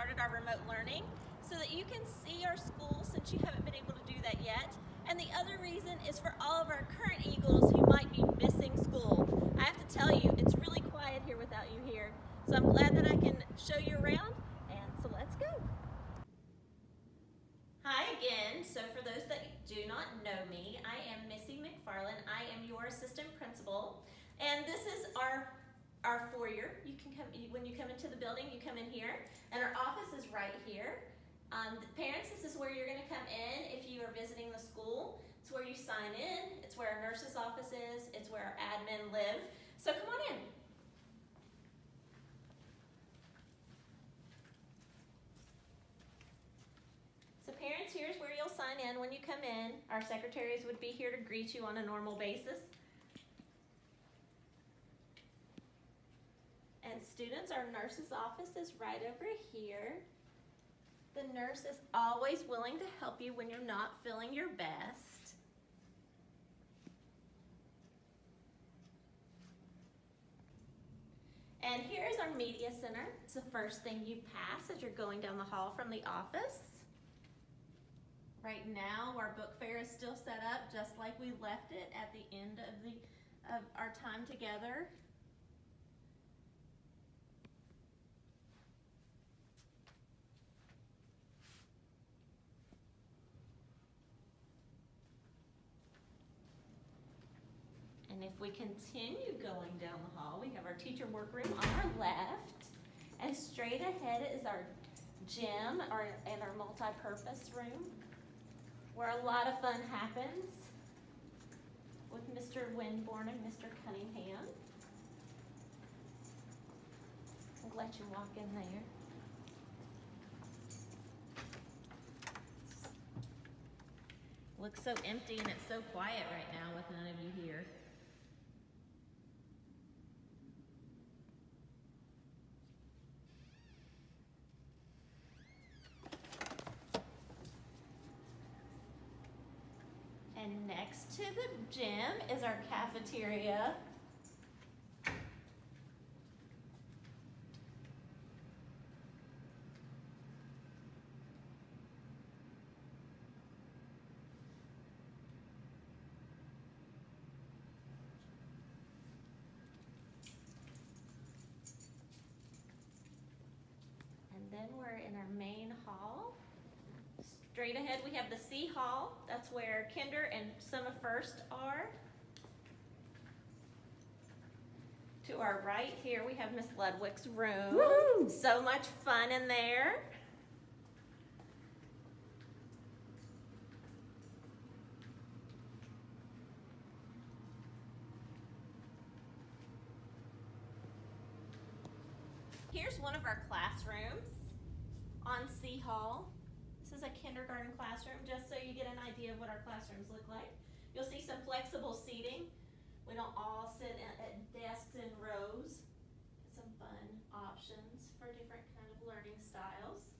started our remote learning so that you can see our school since you haven't been able to do that yet. And the other reason is for all of our current Eagles who might be missing school. I have to tell you, it's really quiet here without you here. So I'm glad that I can show you around, and so let's go. Hi again. So for those that do not know me, I am Missy McFarland. I am your assistant principal. And this is our our foyer. You can come when you come into the building. You come in here, and our office is right here. Um, parents, this is where you're going to come in if you are visiting the school. It's where you sign in. It's where our nurse's office is. It's where our admin live. So come on in. So parents, here's where you'll sign in when you come in. Our secretaries would be here to greet you on a normal basis. And students, our nurse's office is right over here. The nurse is always willing to help you when you're not feeling your best. And here's our media center. It's the first thing you pass as you're going down the hall from the office. Right now, our book fair is still set up just like we left it at the end of the of our time together. And if we continue going down the hall, we have our teacher workroom on our left. And straight ahead is our gym our, and our multi-purpose room where a lot of fun happens with Mr. Winborn and Mr. Cunningham. I'll let you walk in there. Looks so empty and it's so quiet right now with none of you here. And next to the gym is our cafeteria. And then we're in our main hall. Straight ahead, we have the C Hall. That's where Kinder and Summer First are. To our right here, we have Miss Ludwick's room. So much fun in there. Here's one of our classrooms on C Hall. This is a kindergarten classroom, just so you get an idea of what our classrooms look like. You'll see some flexible seating. We don't all sit at desks in rows. Some fun options for different kind of learning styles.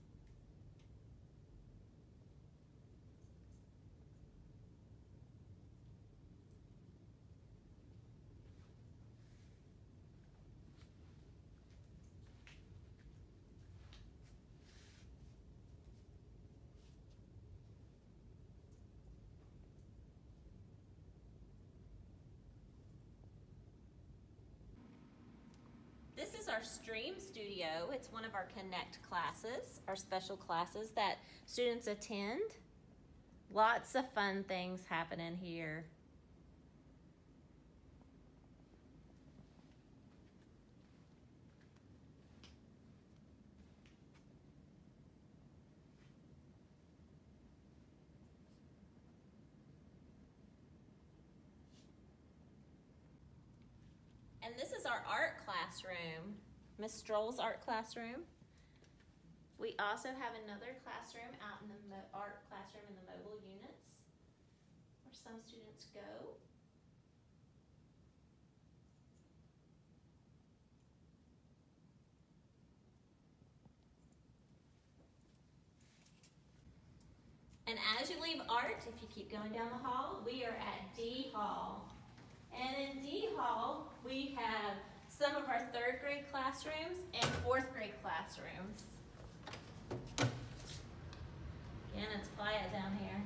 This is our Stream Studio. It's one of our Connect classes, our special classes that students attend. Lots of fun things happening here. And this is our art classroom, Miss Stroll's art classroom. We also have another classroom out in the art classroom in the mobile units where some students go. And as you leave art, if you keep going down the hall, we are at D Hall. And in D Hall, we have some of our third grade classrooms and fourth grade classrooms. Man, it's quiet down here.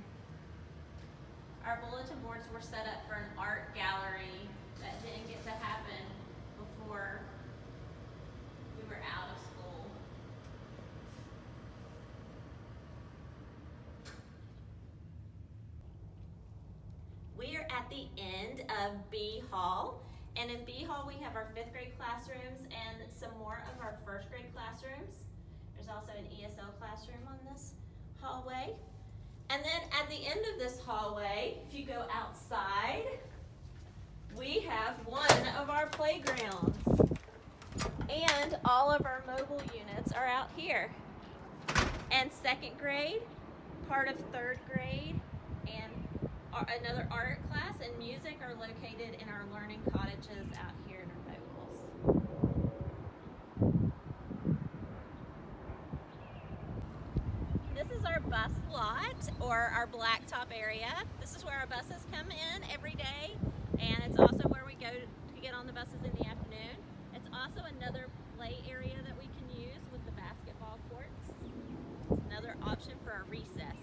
Our bulletin boards were set up for an art gallery that didn't get to happen before we were out of school. We are at the end of B Hall. And in B Hall, we have our fifth grade classrooms and some more of our first grade classrooms. There's also an ESL classroom on this hallway. And then at the end of this hallway, if you go outside, we have one of our playgrounds. And all of our mobile units are out here. And second grade, part of third grade, another art class and music are located in our learning cottages out here in our mobiles. This is our bus lot or our blacktop area. This is where our buses come in every day and it's also where we go to get on the buses in the afternoon. It's also another play area that we can use with the basketball courts. It's another option for our recess.